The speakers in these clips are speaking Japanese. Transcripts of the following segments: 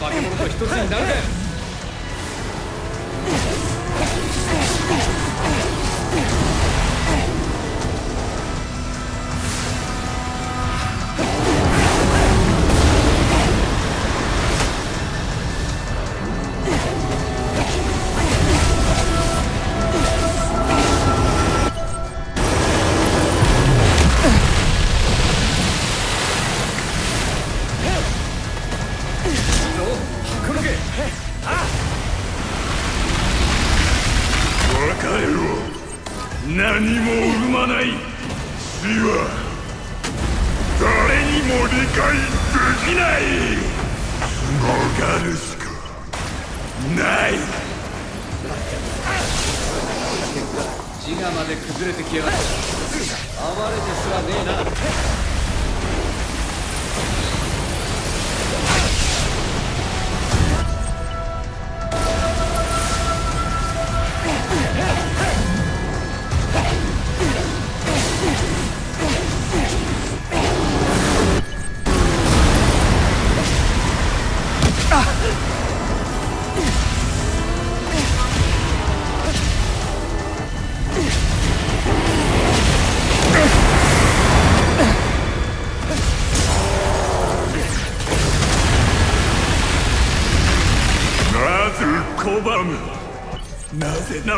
化け物と一つになるか何も生まない。死は誰にも理解できない。逃がるしかない。自我まで崩れてきやがった。暴れてすらねえな。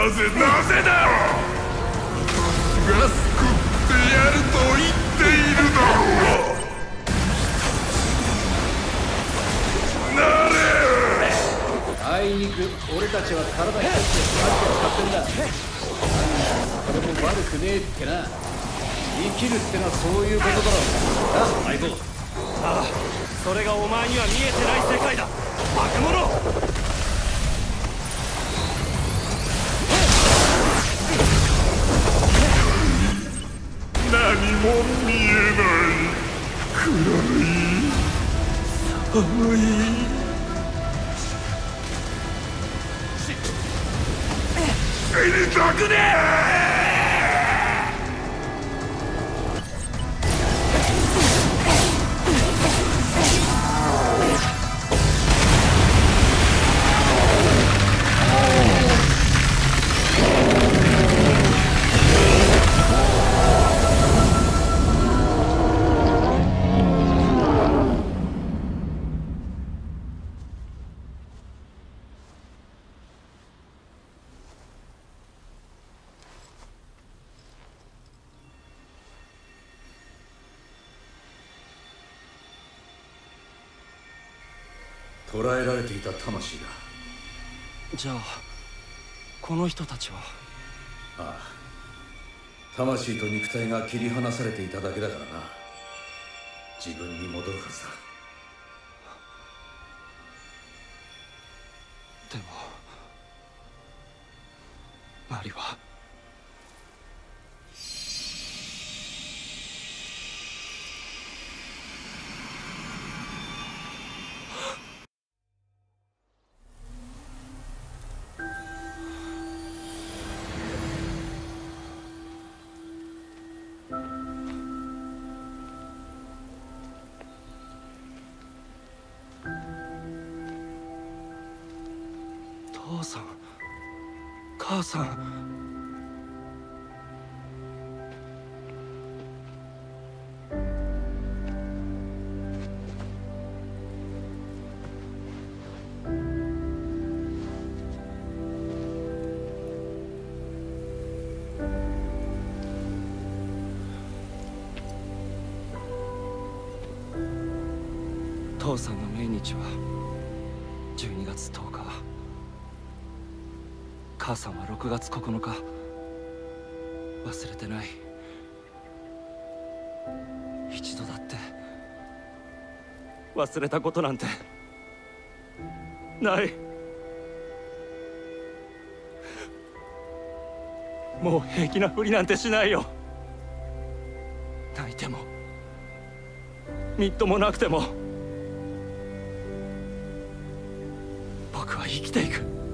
なぜなぜだ私が救ってやると言っているだろうなれあいにく俺たちは体一つで光って使ってんだそれも悪くねえってな生きるってのはそういうことだろな相棒ああそれがお前には見えてない世界だ。バカ者見えない暗い寒い。死にたくねえ捕らえられていた魂だじゃあこの人たちは？ああ。魂と肉体が切り離されていただけだからな。自分に戻るはずだ。でもマリはさん。母さん。父さんの命日は。12月10日。母さんは6月9日。忘れてない。一度だって。忘れたことなんて。ない。もう平気なふりなんてしないよ。泣いても。みっともなくても。僕は生きていく。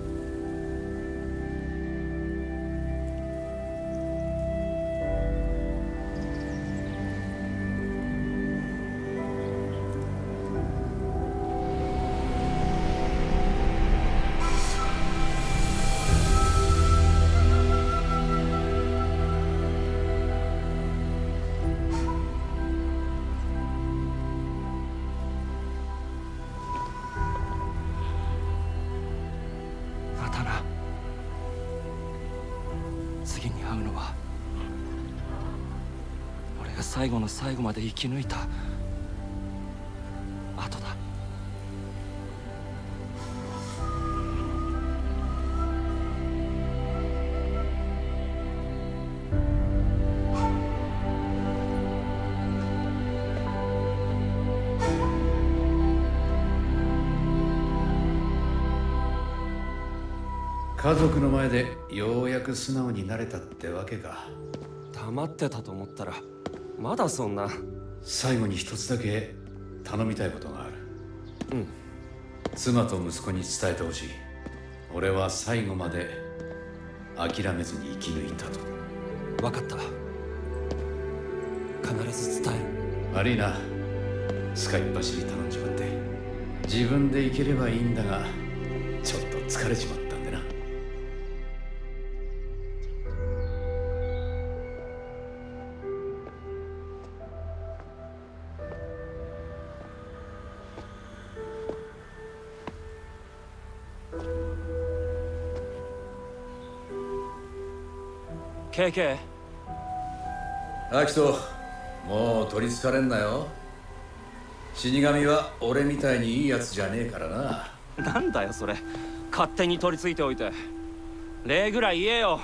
うのは俺が最後の最後まで生き抜いた家族の前でようやく素直になれたってわけか。黙ってたと思ったらまだそんな。最後に一つだけ頼みたいことがある。うん。妻と息子に伝えてほしい。俺は最後まで諦めずに生き抜いたと。分かった。必ず伝える。悪いな。使いっ走り頼んじまって。自分で行ければいいんだがちょっと疲れちまったんでなケイケアキトもう取りつかれんなよ。死神は俺みたいにいいやつじゃねえからな。イなんだよそれ。勝手に取り付いておいて。礼ぐらい言えよ